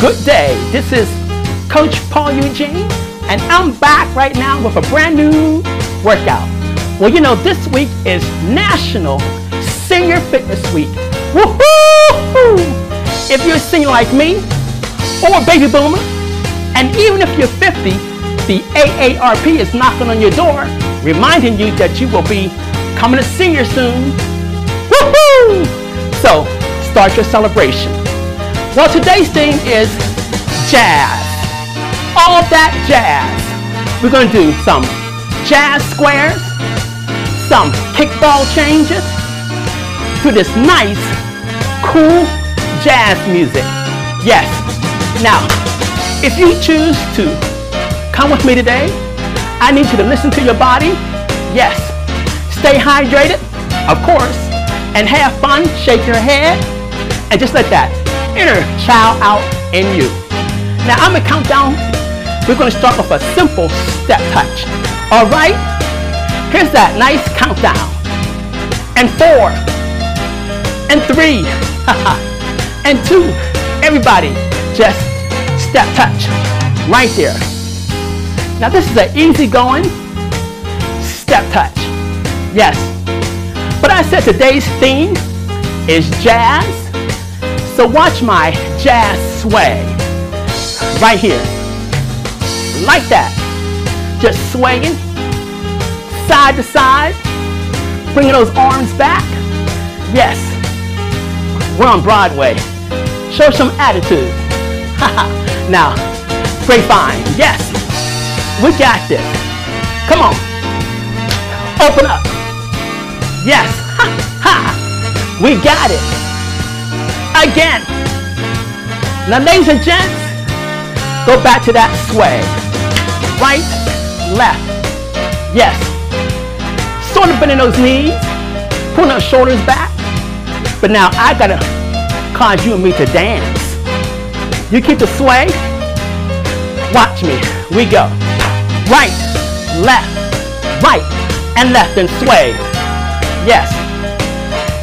Good day. This is Coach Paul Eugene, and I'm back right now with a brand new workout. Well, you know, this week is National Senior Fitness Week. Woohoo! If you're a senior like me, or a baby boomer, and even if you're 50, the AARP is knocking on your door, reminding you that you will be coming a senior soon. Woohoo! So, start your celebration. Well, today's theme is jazz. All that jazz. We're going to do some jazz squares, some kickball changes to this nice, cool jazz music. Yes. Now, if you choose to come with me today, I need you to listen to your body. Yes. Stay hydrated, of course, and have fun. Shake your head and just let that inner child out in you. Now, I'm to count down. We're to start with a simple step touch. All right? Here's that nice countdown. And four. And three. and two. Everybody, just step touch. Right there. Now this is an easy going step touch. Yes. But I said today's theme is jazz. So watch my jazz sway. Right here. Like that. Just swaying side to side, bringing those arms back. Yes, we're on Broadway. Show some attitude. now, grapevine, yes, we got this. Come on, open up. Yes, ha, ha, we got it. Again. Now, ladies and gents, go back to that sway. Right, left, yes, sort of bending those knees, pulling those shoulders back. But now I gotta cause you and me to dance. You keep the sway. Watch me. We go. Right, left, right, and left and sway. Yes.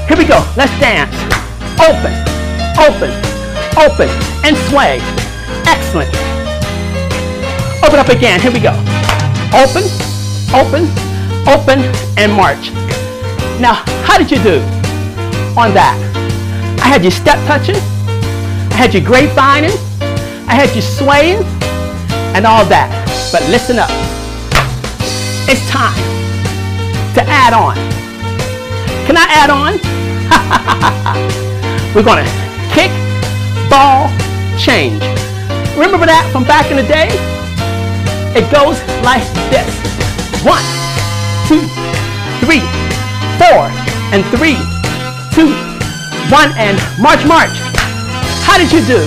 Here we go. Let's dance. Open, open, open, and sway. Excellent. Open up again. Here we go. Open, open, open, and march. Now, how did you do on that? I had you step touching, I had you grapevining, I had you swaying, and all that. But listen up. It's time to add on. Can I add on? We're gonna kick, ball, change. Remember that from back in the day? It goes like this. One, two, three, four, and three, two, one, and march, march. How did you do?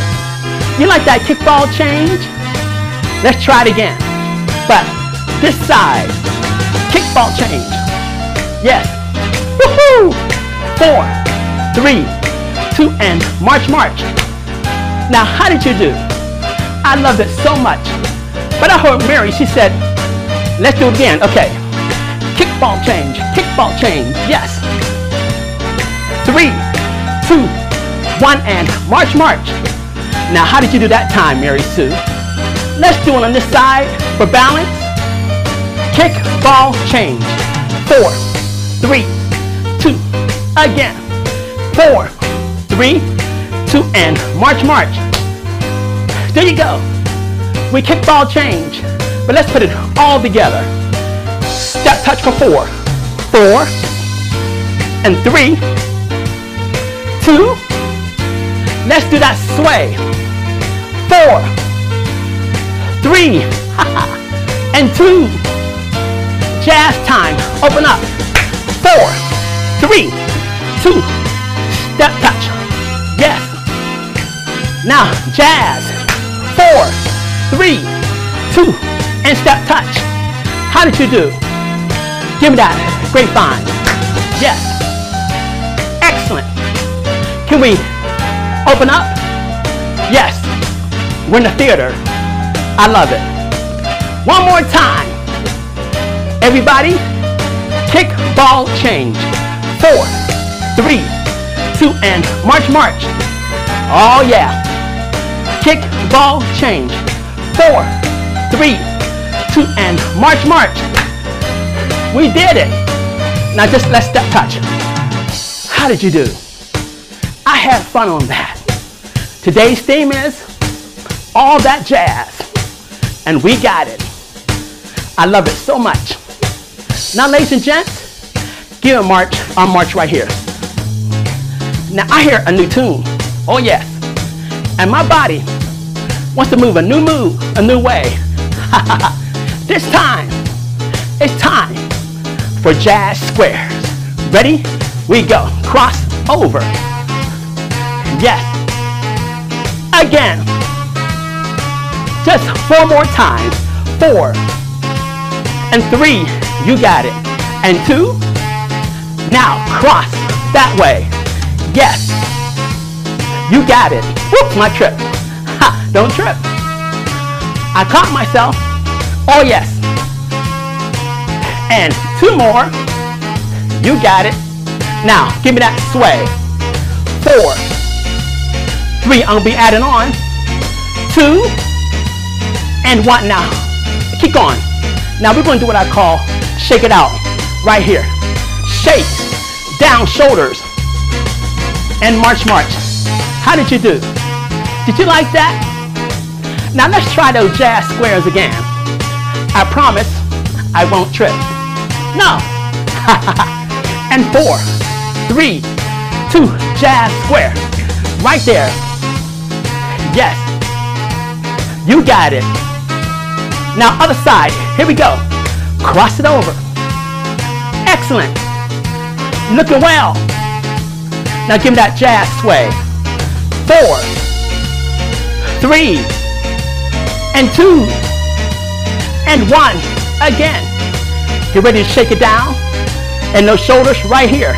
You like that kickball change? Let's try it again. But this side, kickball change. Yes. Woohoo! Four, three, two, and march, march. Now, how did you do? I loved it so much. But I heard Mary, she said, let's do it again. Okay. Kickball change, kickball change, yes. Three, two, one, and march, march. Now, how did you do that time, Mary Sue? Let's do it on this side for balance. Kick, ball, change. Four, three, two, again. Four, three, two, and march, march. There you go. We kick, ball, change. But let's put it all together. Step touch for four. Four, and three, two. Let's do that sway. Four, three, and two. Jazz time. Open up. Four, three, two. Step touch. Now, jazz. Four, three, two, and step touch. How did you do? Give me that. Grapevine. Yes. Excellent. Can we open up? Yes. We're in the theater. I love it. One more time. Everybody, kick, ball, change. Four, three, two, and march, march. Oh yeah. Kick, ball, change. Four, three, two, and march, march. We did it. Now just let's step touch. How did you do? I had fun on that. Today's theme is all that jazz. And we got it. I love it so much. Now, ladies and gents, give a march, our march right here. Now, I hear a new tune. Oh, yes. And my body wants to move a new move, a new way. this time, it's time for jazz squares. Ready? We go. Cross over. Yes. Again. Just four more times. Four. And three. You got it. And two. Now cross that way. Yes. You got it. Whoop, my trip. Don't trip. I caught myself. Oh, yes. And two more. You got it. Now, give me that sway. Four. Three, I'm gonna be adding on. Two. And one now. Keep going. Now we're gonna do what I call shake it out. Right here. Shake. Down shoulders. And march, march. How did you do? Did you like that? Now let's try those jazz squares again. I promise I won't trip. No. and four three, two, jazz square. Right there. Yes. You got it. Now other side. Here we go. Cross it over. Excellent. Looking well. Now give me that jazz sway. Four, three, and two, and one. Again. Get ready to shake it down. And those shoulders right here.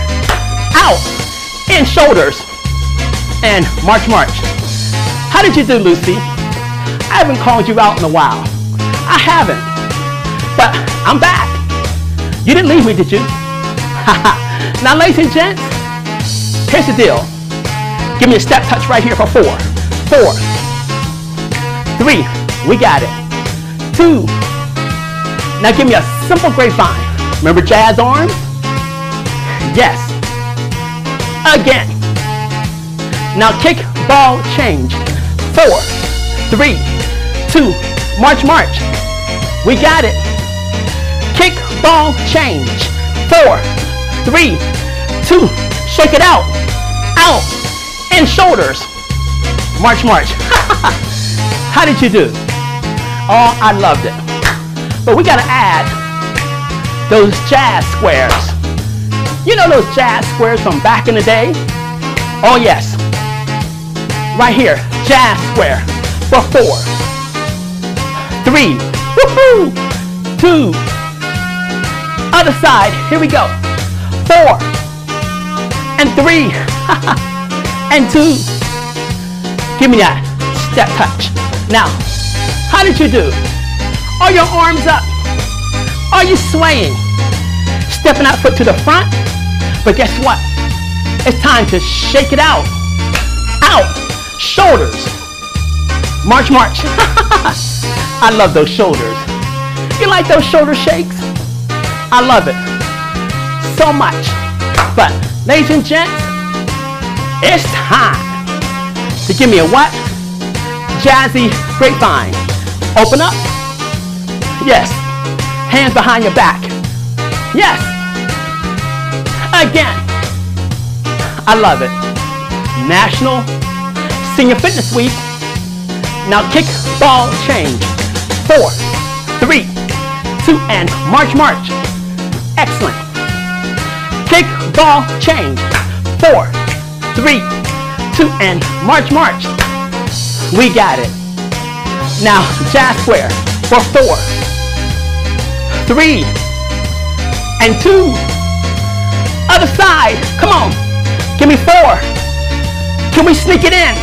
Out and shoulders. And march march. How did you do lucy? I haven't called you out in a while. I haven't. But i'm back. You didn't leave me did you? Now ladies and gents here's the deal. Give me a step touch right here for four. Four. Three we got it two now give me a simple grapevine remember jazz arms yes again. Now kick, ball, change. Four, three, two, march, march. We got it. Kick, ball, change. Four, three, two, shake it out. Out, and shoulders. March, march. How did you do? Oh, I loved it. But we gotta add those jazz squares. You know those jazz squares from back in the day? Oh yes. Right here, jazz square for four, three, woohoo, two, other side, here we go, four, and three, and two. Give me that step touch. Now, how did you do? Are your arms up? Are you swaying? Stepping that foot to the front? But guess what? It's time to shake it out. Out. Shoulders. March, march. I love those shoulders. You like those shoulder shakes? I love it so much. But ladies and gents, it's time to give me a what? Jazzy grapevine. Open up. Yes. Hands behind your back. Yes. Again. I love it. National Senior Fitness Week. Now kick, ball, change. Four, three, two, and march, march. Excellent. Kick, ball, change. Four, three, two, and march, march. We got it. Now, jazz square for four, three, and two, other side. Come on. Give me four. Can we sneak it in?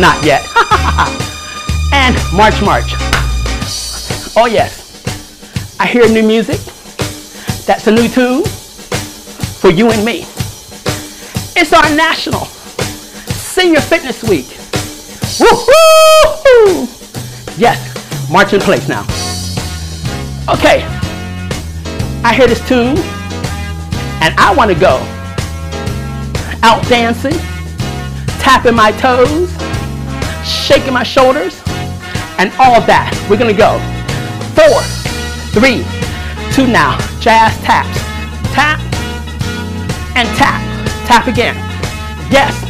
Not yet. and march, march. Oh yes. I hear new music. That's a new tune for you and me. It's our national senior fitness week. Woo-hoo! Yes, march in place now. Okay, I hear this tune, and I want to go out dancing, tapping my toes, shaking my shoulders, and all that. We're gonna go. Four, three, two now. Jazz taps. Tap and tap. Tap again. Yes.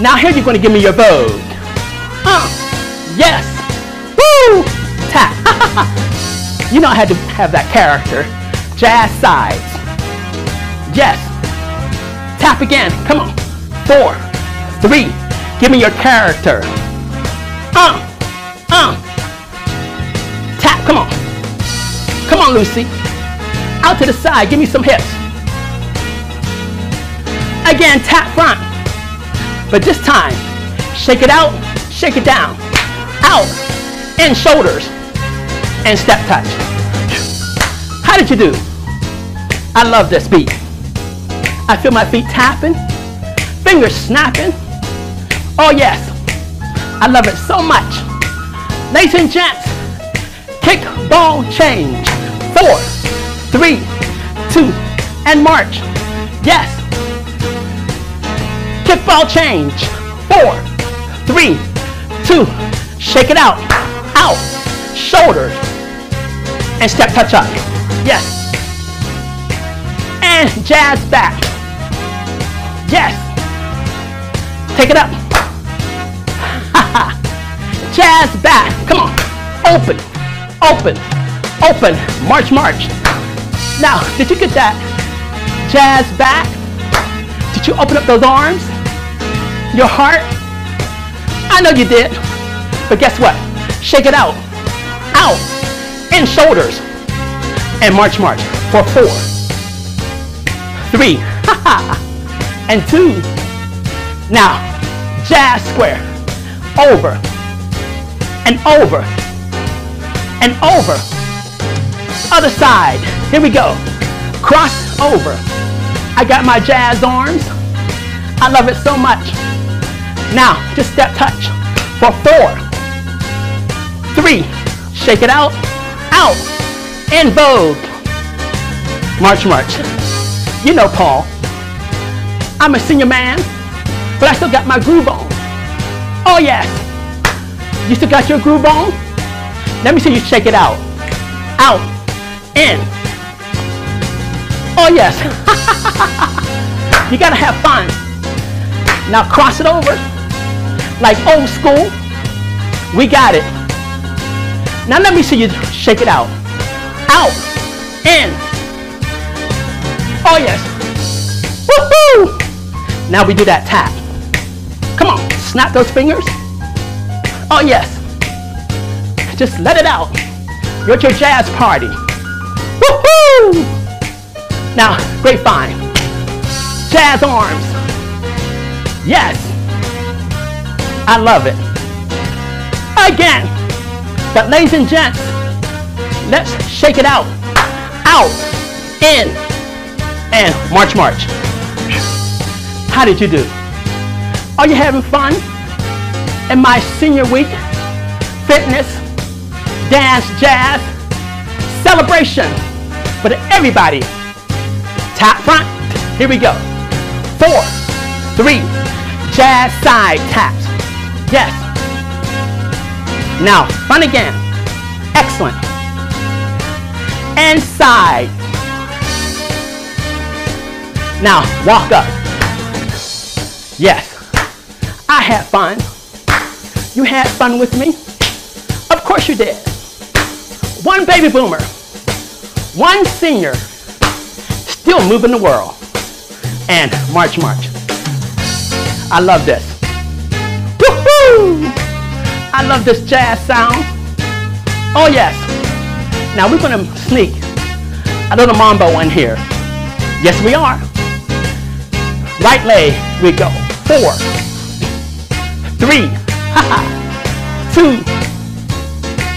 Now here you're gonna give me your vogue. Uh, yes. Woo! Tap. you know I had to have that character. Jazz sides. Yes. Tap again. Come on. Four, three. Give me your character. Uh, uh. Tap. Come on. Come on, Lucy. Out to the side. Give me some hips. Again, tap front. But this time, shake it out, shake it down. Out, and shoulders, and step touch. How did you do? I love this beat. I feel my feet tapping, fingers snapping. Oh yes, I love it so much. Ladies and gents, kick, ball, change. Four, three, two, and march. Yes, Kickball change. Four, three, two. Shake it out. Out. Shoulders. And step touch up. Yes. And jazz back. Yes. Take it up. jazz back. Come on. Open. Open. Open. March, march. Now, did you get that? Jazz back. Did you open up those arms? Your heart? I know you did. But guess what? Shake it out. Out. And shoulders. And march, march. For four. Three. and two. Now, jazz square. Over. And over. And over. Other side. Here we go. Cross over. I got my jazz arms. I love it so much. Now, just step touch for four, three, shake it out, out, in vogue. March, march. You know Paul. I'm a senior man, but I still got my groove on. Oh yes. You still got your groove on? Let me see you shake it out. Out, in. Oh yes. you gotta have fun. Now cross it over like old school. We got it. Now let me see you shake it out. Out. In. Oh yes. Woohoo! Now we do that tap. Come on, snap those fingers. Oh yes. Just let it out. You're at your jazz party. Woohoo! Now, grapevine. Jazz arms. Yes. I love it. Again. But ladies and gents, let's shake it out. Out. In. And march, march. How did you do? Are you having fun? In my senior week, fitness, dance, jazz, celebration for everybody. Tap front. Here we go. Four, three, jazz side taps. Yes. Now, front again. Excellent. And side. Now, walk up. Yes. I had fun. You had fun with me? Of course you did. One baby boomer. One senior. Still moving the world. And march, march. I love this. I love this jazz sound. Oh yes. Now we're gonna sneak a little mambo in here. Yes, we are. Right leg, we go. Four, three, two.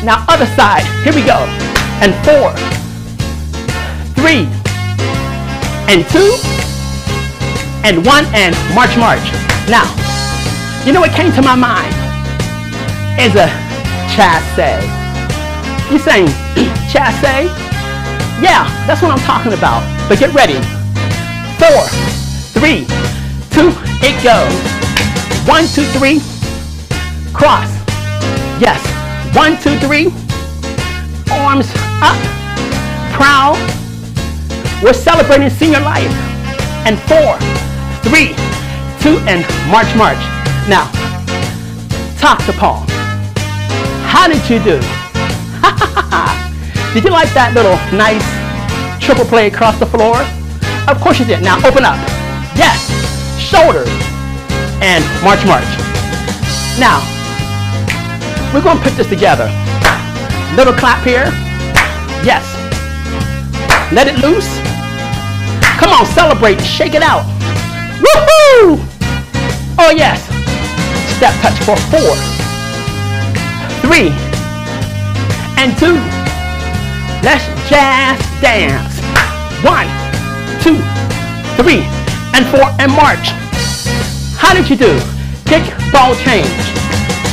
Now other side, here we go. And four, three, and two, and one, and march, march. Now, You know what came to my mind? Is a chasse. You're saying chasse? Yeah, that's what I'm talking about. But get ready. Four, three, two, it goes. One, two, three, cross. Yes. One, two, three. Arms up. Proud. We're celebrating senior life. And four, three, two, and march, march. Now, talk to Paul. How did you do? did you like that little nice triple play across the floor? Of course you did. Now open up. Yes. Shoulders. And march, march. Now, we're going to put this together. Little clap here. Yes. Let it loose. Come on, celebrate. Shake it out. Woohoo! Oh, yes. Step touch for four, three, and two. Let's jazz dance. One, two, three, and four, and march. How did you do? Kick, ball, change.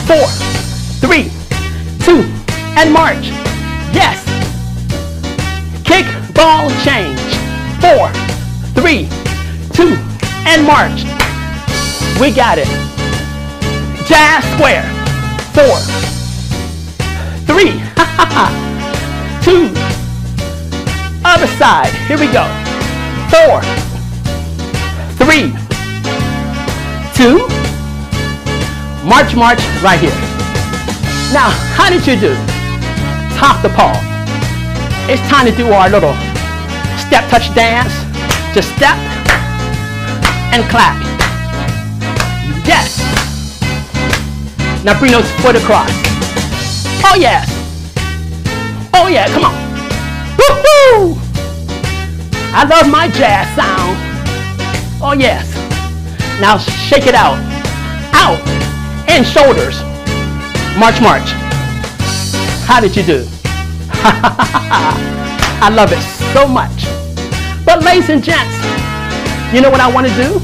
Four, three, two, and march. Yes. Kick, ball, change. Four, three, two, and march. We got it. Jazz square. Four, three, two, other side. Here we go. Four, three, two, march, march right here. Now, how did you do? Top the Paul. It's time to do our little step touch dance. Just step and clap. Yes. Now bring those foot across. Oh yes. Oh yeah, come on. Woohoo! I love my jazz sound. Oh yes. Now shake it out. Out. And shoulders. March, march. How did you do? I love it so much. But ladies and gents, you know what I want to do?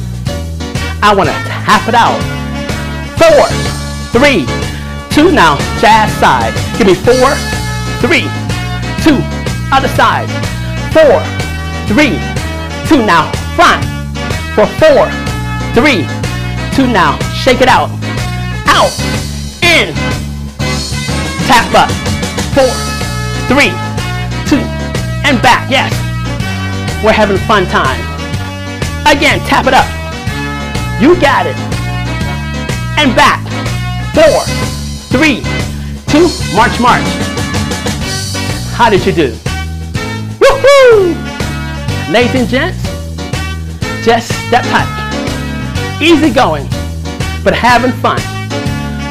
I want to tap it out. Four, three, two now, jazz side. Give me four, three, two, other side. Four, three, two now, front. For four, three, two now, shake it out. Out, in, tap up. Four, three, two, and back, yes. We're having a fun time. Again, tap it up. You got it. And back. Four, three, two, march, march. How did you do? Woohoo! Ladies and gents, just step touch. Easy going, but having fun.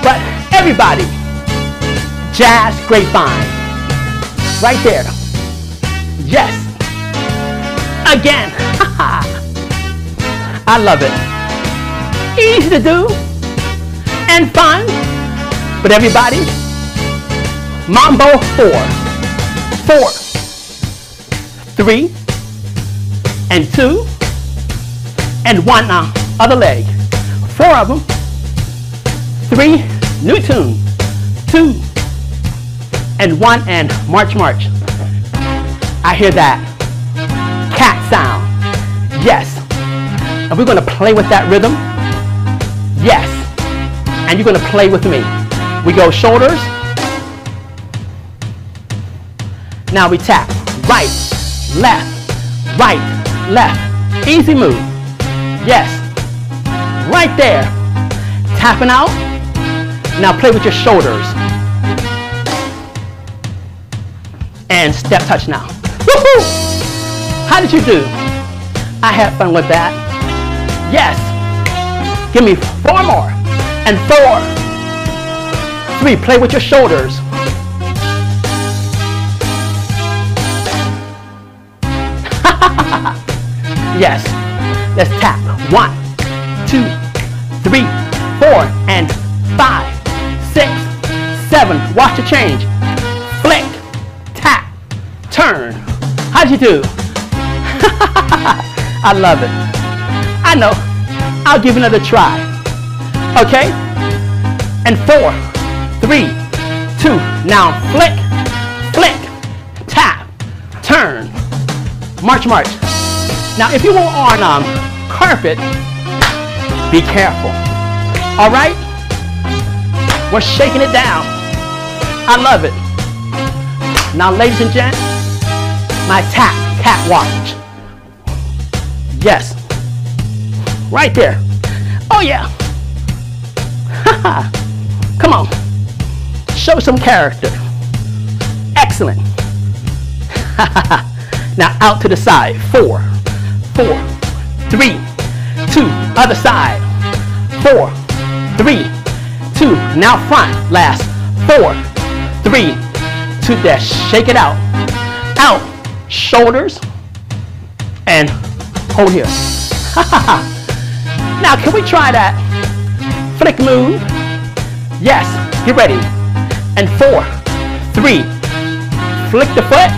But everybody, jazz grapevine. Right there. Yes. Again. I love it. Easy to do and fun. But everybody, Mambo four, four, three, and two, and one now, other leg. Four of them. Three, new tune. Two, and one, and march, march. I hear that cat sound. Yes. And we're going to play with that rhythm. Yes. And you're going to play with me. We go shoulders. Now we tap. Right, left, right, left. Easy move. Yes. Right there. Tapping out. Now play with your shoulders. And step touch now. Woohoo! How did you do? I had fun with that. Yes. Give me four more. And four. Three. Play with your shoulders. yes. Let's tap. One, two, three, four, and five, six, seven. Watch the change. Flick, tap, turn. How'd you do? I love it. I know. I'll give another try. Okay? And four, three, two. Now flick, flick, tap, turn, march, march. Now if you were on um, carpet, be careful. All right? We're shaking it down. I love it. Now, ladies and gents, my tap cat watch. Yes. Right there. Oh, yeah. Come on. Show some character. Excellent. now out to the side. Four, four, three, two. Other side. Four, three, two. Now front. Last. Four, three, two. Dash. Shake it out. Out. Shoulders. And hold here. now can we try that? Flick move. Yes. Get ready. And four, three. Flick the foot.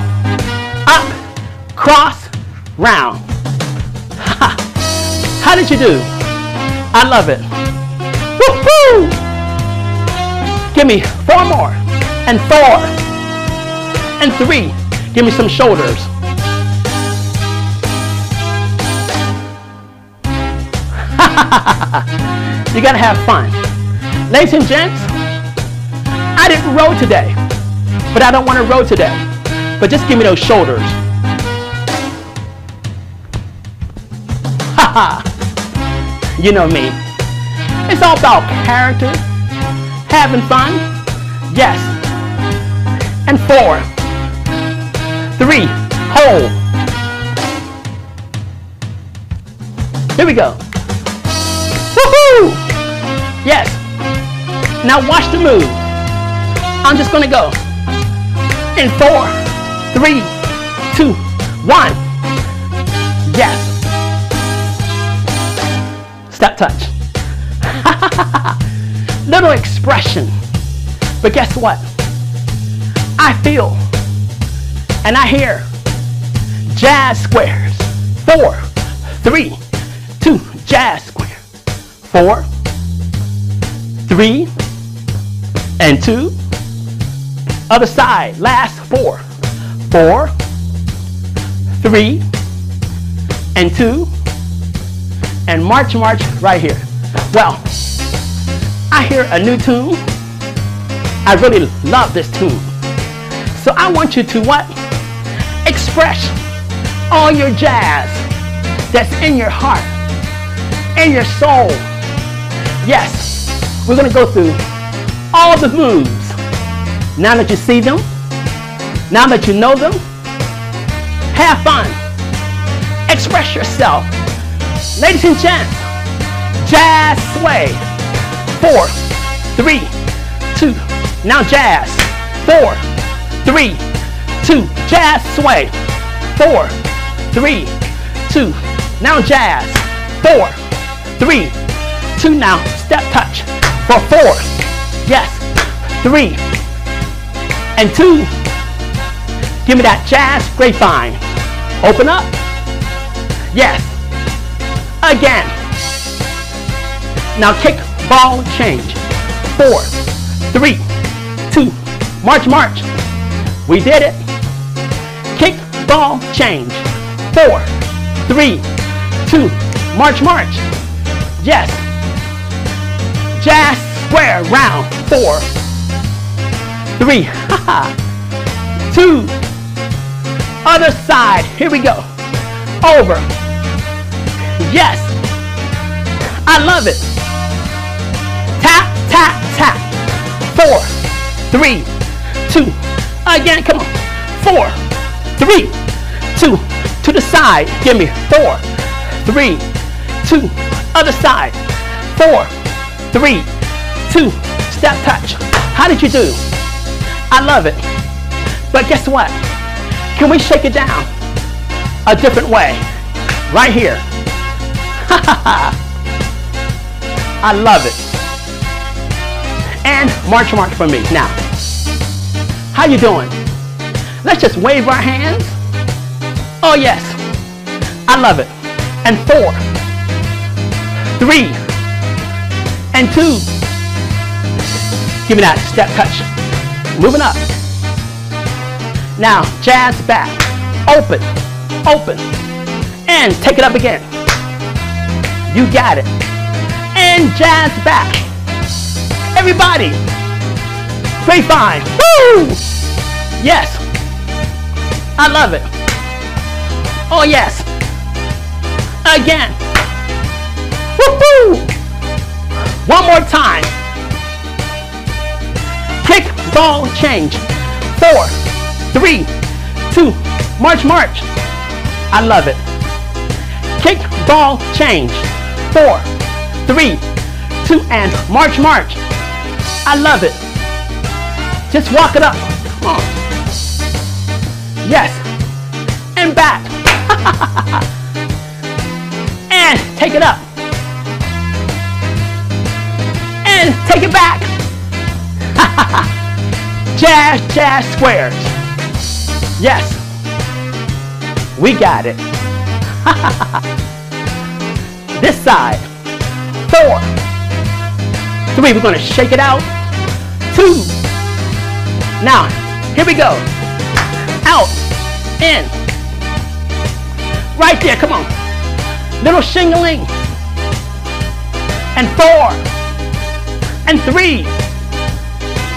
Up. Cross. Round. How did you do? I love it. Woohoo! Give me four more. And four. And three. Give me some shoulders. you gotta have fun. Ladies and gents, I didn't row today, but I don't want to row today. But just give me those shoulders. Ha ha. You know me. It's all about character, having fun. Yes. And four, three, hold. Here we go. Woohoo! Yes. Now watch the move. I'm just gonna go. In four, three, two, one. Yes. Step touch. Little expression. But guess what? I feel and I hear jazz squares. Four, three, two, jazz square. Four, three, and two. Other side, last four. Four, three, and two. And march, march right here. Well, I hear a new tune. I really love this tune. So I want you to what? Express all your jazz that's in your heart, in your soul. Yes, we're going to go through all the moves. Now that you see them, now that you know them, have fun. Express yourself. Ladies and gents, jazz sway. Four, three, two. Now jazz. Four, three, two. Jazz sway. Four, three, two. Now jazz. Four, three, two. Now step touch for four. Yes. Three and two. Give me that jazz grapevine. Open up. Yes. Again. Now kick, ball, change. Four, three, two, march, march. We did it. Kick, ball, change. Four, three, two, march, march. Yes. Jazz square round. Four, three, two. Other side. Here we go. Over. Yes. I love it. Tap, tap, tap. Four, three, two. Again, come on. Four, three, two. To the side. Give me four, three, two. Other side. Four, three, two. Step touch. How did you do? I love it. But guess what? Can we shake it down a different way? Right here. I love it. And march march for me. Now, how you doing? Let's just wave our hands. Oh yes, I love it. And four, three, and two. Give me that step touch. Moving up. Now, jazz back. Open, open. And take it up again. You got it. And jazz back. Everybody. Grapevine. Woo! Yes. I love it. Oh, yes. Again. Woohoo! One more time. Kick, ball, change. Four, three, two, march, march. I love it. Kick, ball, change. Four, three, two, and march, march. I love it. Just walk it up. Yes. And back. and take it up. And take it back. jazz, jazz squares. Yes. We got it. this side. Four. Three. We're going to shake it out. Two. Now, here we go. Out. In. Right there. Come on. Little shingling. And four. And three.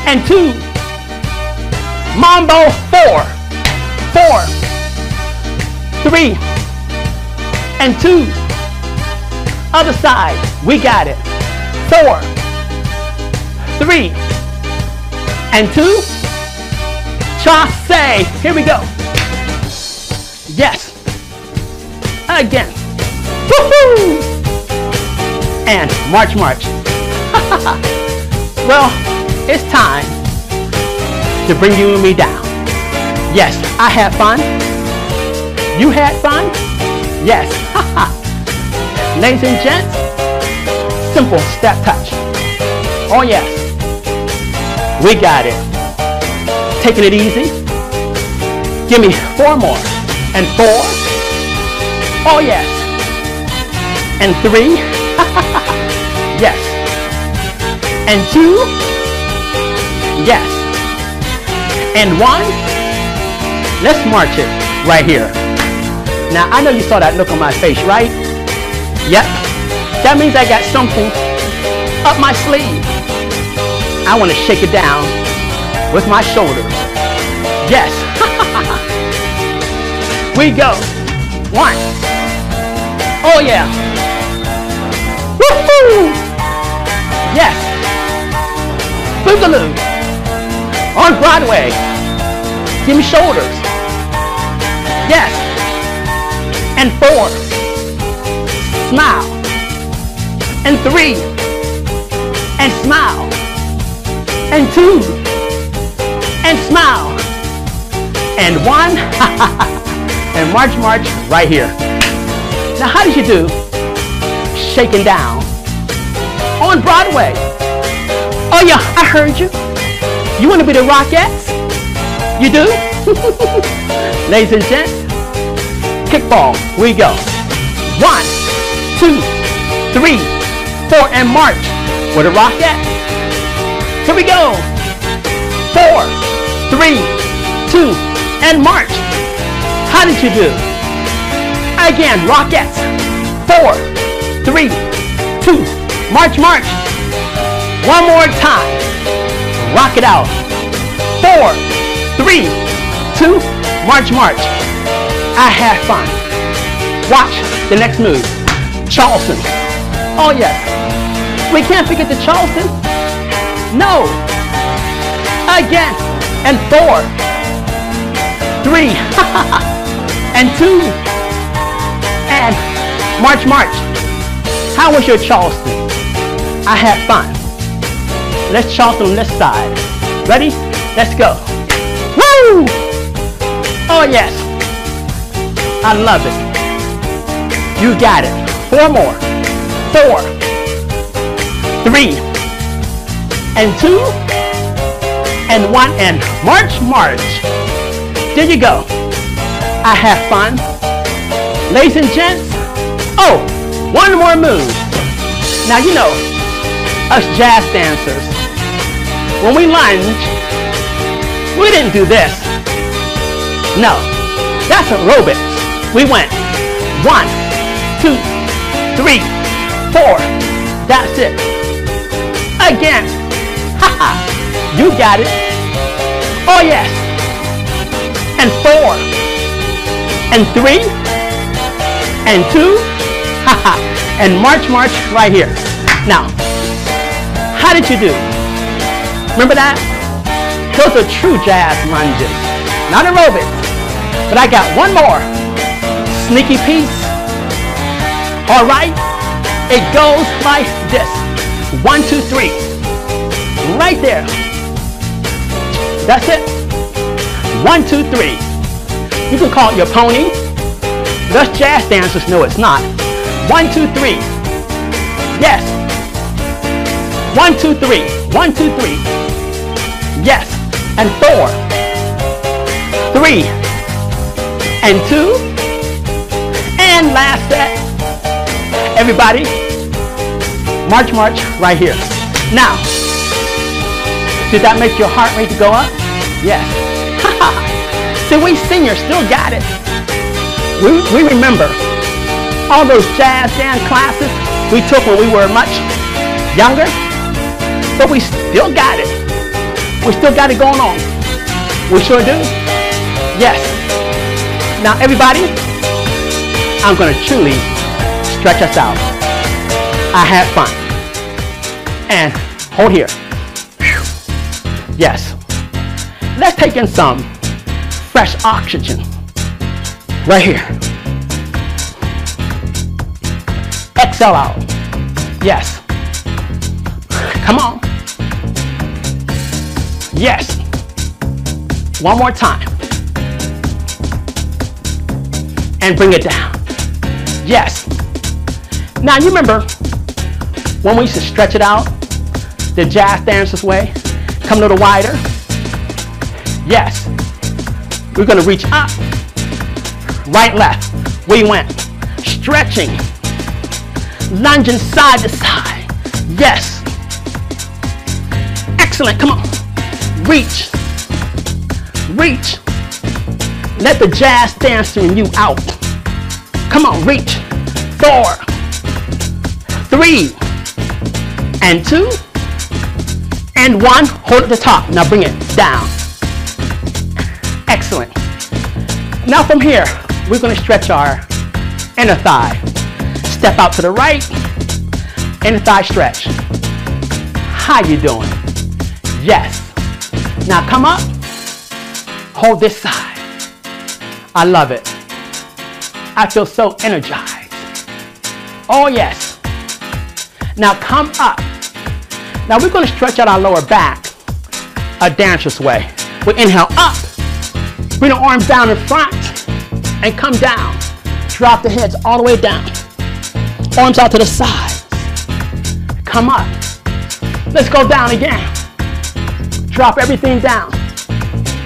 And two. Mambo. Four. Four. Three. And two. Other side. We got it. Four. Three. And two. Chasse. Here we go. Yes. Again. Woohoo! And march, march. well, it's time to bring you and me down. Yes, I had fun. You had fun? Yes. Ladies and gents, simple step touch. Oh yes. We got it. Taking it easy. Give me four more. And four. Oh yes. And three. yes. And two. Yes. And one. Let's march it right here. Now I know you saw that look on my face, right? Yep. That means I got something up my sleeve. I want to shake it down with my shoulders. Yes. we go. One. Oh yeah. Woohoo! Yes. Boogaloo. On Broadway. Give me shoulders. Yes. And four. Smile. And three. And smile. And two. And smile. And one. and march, march right here. Now, how did you do shaking down on Broadway? Oh, yeah, I heard you. You want to be the Rockettes? You do? Ladies and gents, kickball. We go. One, two, three, four, and march. With a Rockettes. Here we go. Four, three, two, and march. How did you do? Again, Rockettes. Four, three, two, march, march. One more time. Rock it out. Four, three, two, march, march. I have fun. Watch the next move. Charleston. Oh yes. We can't forget the Charleston. No. Again. And four. Three. and two. And march, march. How was your Charleston? I had fun. Let's Charleston on this side. Ready? Let's go. Woo! Oh yes. I love it. You got it. Four more. Four. Three. And two. And one. And march, march. There you go. I have fun. Ladies and gents. Oh, one more move. Now you know, us jazz dancers, when we lunge, we didn't do this. No, that's aerobics. We went one, two, three, four. That's it. Again. ha! Ha. You got it. Oh yes. And four. And three. And two. ha! Ha. And march, march right here. Now, how did you do? Remember that? Those are true jazz lunges, not aerobics. But I got one more. Sneaky piece. All right. It goes like this. One, two, three. Right there. That's it. One, two, three. You can call it your pony. Thus jazz dancers know it's not. One, two, three. Yes. One, two, three. One, two, three. And four. Three. And two. And last set. Everybody, march, march right here. Now, did that make your heart rate go up? Yes. See, we seniors still got it. We, we remember all those jazz dance classes we took when we were much younger but we still got it. We still got it going on. We sure do. Yes. Now, everybody, I'm going to truly stretch us out. I had fun. And hold here. Yes. Let's take in some fresh oxygen. Right here. Exhale out. Yes. Come on. Yes. One more time. And bring it down. Yes. Now you remember when we used to stretch it out the jazz dancers way? Come a little wider. Yes. We're going to reach up. Right, left. We went. Stretching. Lunging side to side. Yes. Excellent. Come on. Reach. Reach. Let the jazz dancer in you out. Come on, reach. Four. Three. And two. And one. Hold at the top. Now bring it down. Excellent. Now from here, we're going to stretch our inner thigh. Step out to the right. Inner thigh stretch. How you doing? Yes. Now come up, hold this side. I love it. I feel so energized. Oh yes. Now come up. Now we're going to stretch out our lower back a dancer's way. We inhale up, bring the arms down in front, and come down. Drop the heads all the way down. Arms out to the sides. Come up. Let's go down again. Drop everything down.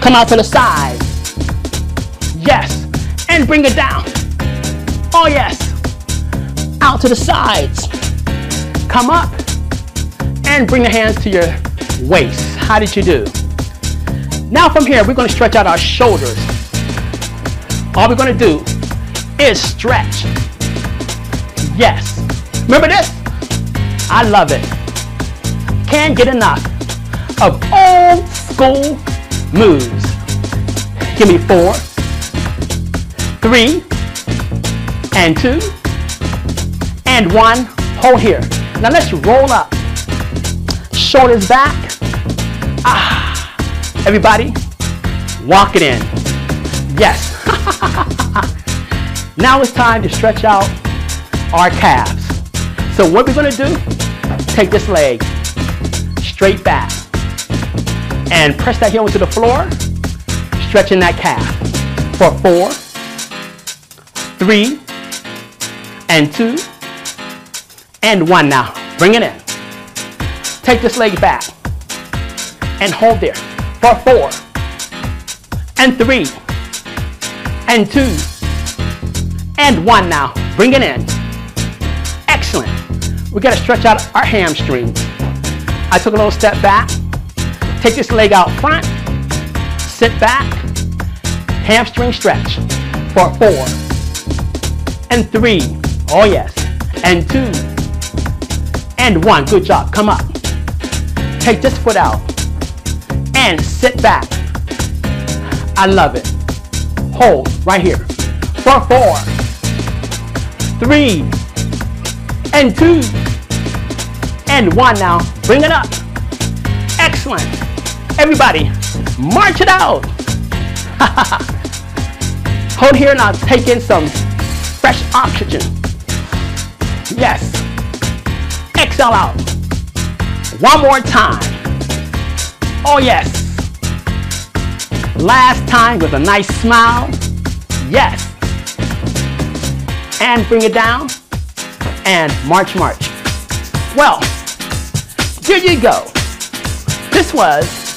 Come out to the side. Yes. And bring it down. Oh, yes. Out to the sides. Come up. And bring the hands to your waist. How did you do? Now from here, we're going to stretch out our shoulders. All we're going to do is stretch. Yes. Remember this? I love it. Can't get enough of old school moves. Give me four, three, and two, and one. Hold here. Now let's roll up. Shoulders back. Ah. Everybody, walk it in. Yes. now it's time to stretch out our calves. So what we're to do, take this leg straight back and press that heel into the floor, stretching that calf for four, three, and two, and one now. Bring it in. Take this leg back and hold there for four, and three, and two, and one now. Bring it in. Excellent. We got to stretch out our hamstrings. I took a little step back. Take this leg out front. Sit back. Hamstring stretch for four and three. Oh yes. And two and one. Good job. Come up. Take this foot out and sit back. I love it. Hold right here for four, three, and two, and one now. Bring it up. Excellent. Everybody, march it out. Hold here and I'll take in some fresh oxygen. Yes. Exhale out. One more time. Oh yes. Last time with a nice smile. Yes. And bring it down. And march, march. Well, here you go. This was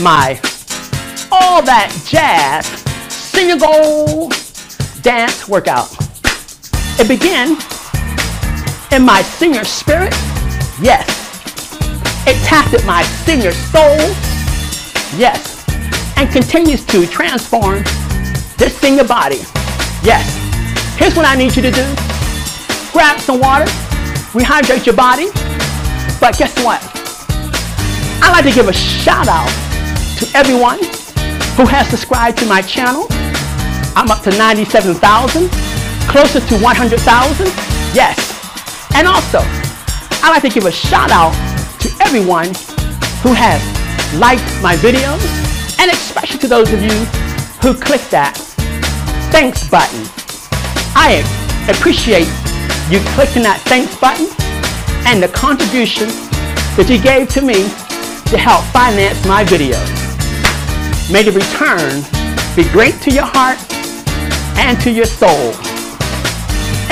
my All That Jazz Senior Gold Dance Workout. It began in my senior spirit. Yes. It tapped at my senior soul. Yes. And continues to transform this senior body. Yes. Here's what I need you to do. Grab some water, rehydrate your body, but guess what? I'd like to give a shout out to everyone who has subscribed to my channel. I'm up to 97,000, closer to 100,000. Yes. And also, I'd like to give a shout out to everyone who has liked my videos, and especially to those of you who clicked that thanks button. I appreciate you clicking that thanks button and the contribution that you gave to me to help finance my videos. May the return be great to your heart and to your soul.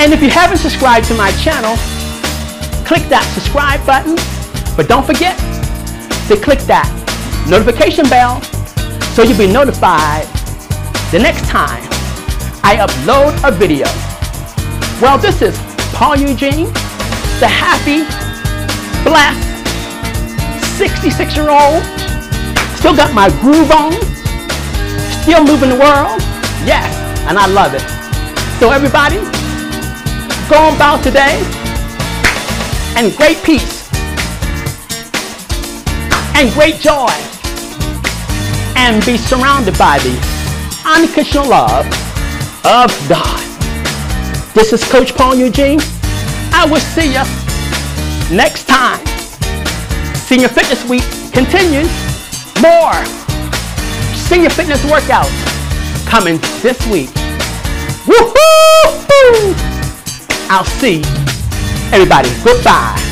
And if you haven't subscribed to my channel, click that subscribe button, but don't forget to click that notification bell so you'll be notified the next time I upload a video. Well, this is Paul Eugene, the happy, blessed 66 year old. Still got my groove on. Still moving the world. Yes, and I love it. So everybody, go on about today and great peace and great joy and be surrounded by the unconditional love of God. This is Coach Paul Eugene. I will see you next time. Senior Fitness Week continues. More senior fitness workouts coming this week. Woohoo! I'll see everybody. Goodbye.